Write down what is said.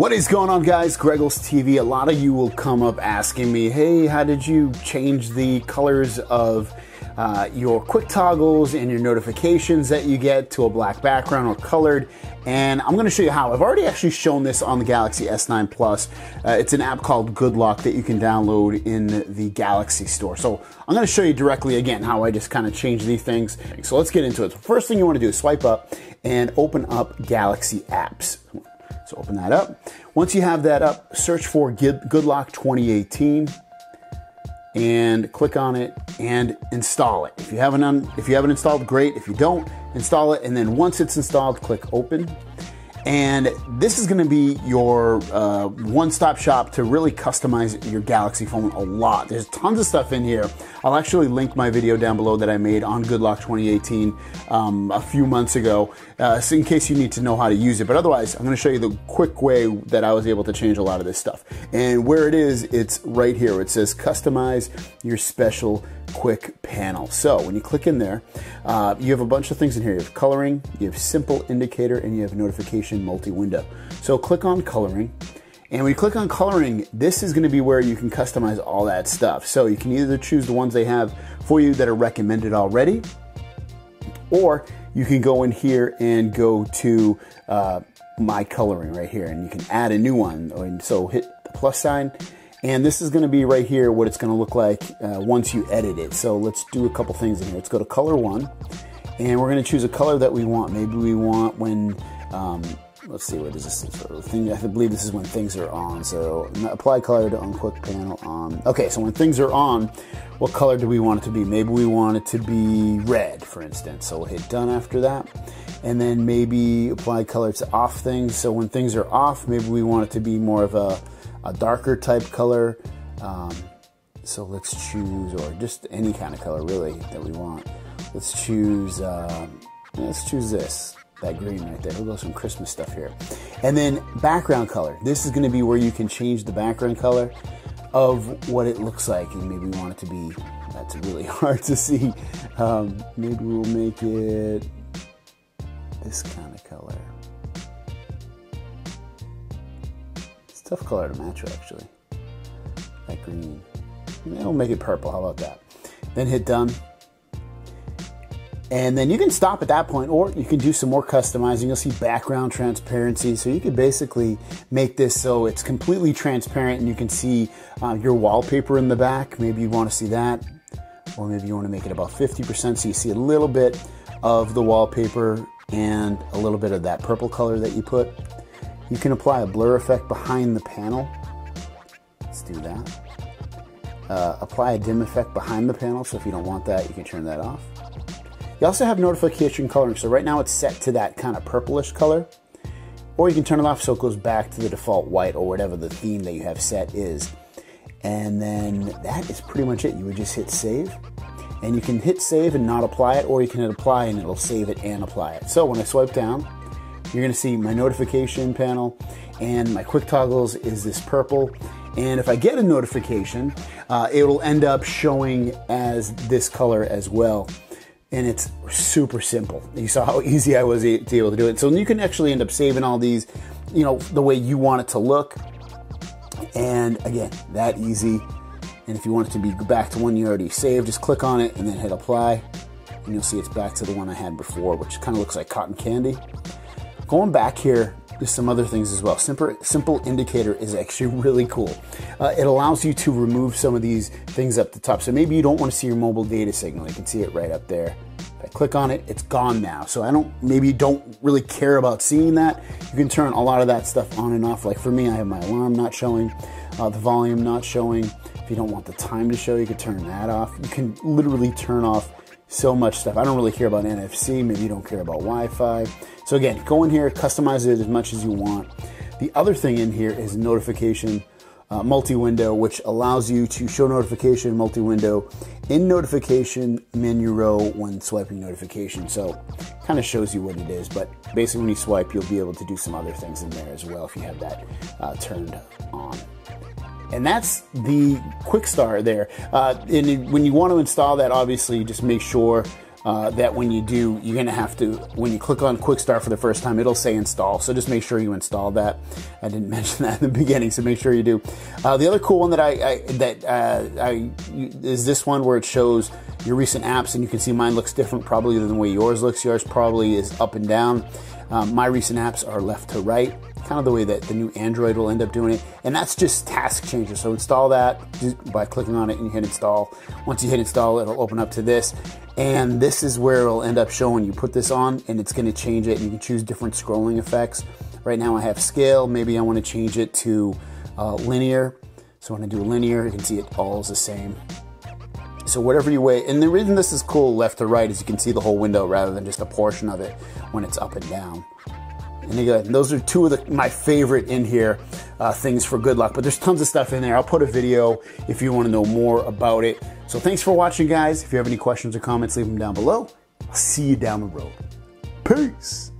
What is going on guys? Greggles TV. A lot of you will come up asking me, hey, how did you change the colors of uh, your quick toggles and your notifications that you get to a black background or colored? And I'm gonna show you how. I've already actually shown this on the Galaxy S9 Plus. Uh, it's an app called Good Lock that you can download in the Galaxy Store. So I'm gonna show you directly again how I just kind of change these things. So let's get into it. first thing you wanna do is swipe up and open up Galaxy Apps. So open that up. Once you have that up, search for Good GoodLock 2018 and click on it and install it. If you haven't un- if you haven't installed, great. If you don't, install it and then once it's installed, click open. And this is going to be your uh, one-stop shop to really customize your Galaxy phone a lot. There's tons of stuff in here. I'll actually link my video down below that I made on Good GoodLock 2018 um, a few months ago, uh, so in case you need to know how to use it. But otherwise, I'm going to show you the quick way that I was able to change a lot of this stuff. And where it is, it's right here. It says customize your special quick panel. So when you click in there, uh, you have a bunch of things in here. You have coloring, you have simple indicator, and you have notification multi-window. So click on coloring. And when you click on coloring, this is going to be where you can customize all that stuff. So you can either choose the ones they have for you that are recommended already, or you can go in here and go to uh, my coloring right here, and you can add a new one. And so hit the plus sign, and this is going to be right here what it's going to look like uh, once you edit it. So let's do a couple things in here. Let's go to color one, and we're going to choose a color that we want. Maybe we want when um, let's see, what is this thing? I believe this is when things are on. So apply color to unquick panel on. Okay, so when things are on, what color do we want it to be? Maybe we want it to be red, for instance. So we'll hit done after that. And then maybe apply color to off things. So when things are off, maybe we want it to be more of a, a darker type color. Um, so let's choose, or just any kind of color really that we want. Let's choose, uh, let's choose this that green right there. We'll go some Christmas stuff here. And then background color. This is going to be where you can change the background color of what it looks like. And maybe we want it to be, that's really hard to see. Um, maybe we'll make it this kind of color. Tough color to match actually. That green. Maybe we'll make it purple. How about that? Then hit done. And then you can stop at that point, or you can do some more customizing. You'll see background transparency. So you could basically make this so it's completely transparent and you can see uh, your wallpaper in the back. Maybe you want to see that. Or maybe you want to make it about 50% so you see a little bit of the wallpaper and a little bit of that purple color that you put. You can apply a blur effect behind the panel. Let's do that. Uh, apply a dim effect behind the panel, so if you don't want that, you can turn that off. You also have notification coloring. So right now it's set to that kind of purplish color. Or you can turn it off so it goes back to the default white or whatever the theme that you have set is. And then that is pretty much it. You would just hit save. And you can hit save and not apply it, or you can hit apply and it'll save it and apply it. So when I swipe down, you're gonna see my notification panel and my quick toggles is this purple. And if I get a notification, uh, it will end up showing as this color as well and it's super simple. You saw how easy I was to able to do it. So you can actually end up saving all these, you know, the way you want it to look. And again, that easy. And if you want it to be back to one you already saved, just click on it and then hit apply. And you'll see it's back to the one I had before, which kind of looks like cotton candy. Going back here, there's some other things as well. Simple, simple indicator is actually really cool. Uh, it allows you to remove some of these things up the top. So maybe you don't want to see your mobile data signal. You can see it right up there. If I click on it, it's gone now. So I don't, maybe don't really care about seeing that. You can turn a lot of that stuff on and off. Like for me, I have my alarm not showing, uh, the volume not showing. If you don't want the time to show, you can turn that off. You can literally turn off so much stuff. I don't really care about NFC. Maybe you don't care about Wi-Fi. So again, go in here, customize it as much as you want. The other thing in here is notification uh, multi-window, which allows you to show notification multi-window in notification menu row when swiping notification. So kind of shows you what it is, but basically when you swipe, you'll be able to do some other things in there as well if you have that uh, turned on. And that's the QuickStar there. Uh, and when you want to install that, obviously, just make sure uh, that when you do, you're gonna have to, when you click on QuickStar for the first time, it'll say install. So just make sure you install that. I didn't mention that in the beginning, so make sure you do. Uh, the other cool one that I, I that uh, I is this one where it shows your recent apps, and you can see mine looks different probably than the way yours looks. Yours probably is up and down. Um, my recent apps are left to right, kind of the way that the new Android will end up doing it. And that's just task changer. So install that by clicking on it and you hit install. Once you hit install, it'll open up to this. And this is where it'll end up showing you put this on and it's going to change it. And you can choose different scrolling effects. Right now I have scale. Maybe I want to change it to uh, linear. So when I do linear, you can see it all is the same. So whatever you weigh, and the reason this is cool left to right is you can see the whole window rather than just a portion of it when it's up and down. And those are two of the, my favorite in here uh, things for Good Lock. But there's tons of stuff in there. I'll put a video if you want to know more about it. So thanks for watching, guys. If you have any questions or comments, leave them down below. I'll see you down the road. Peace.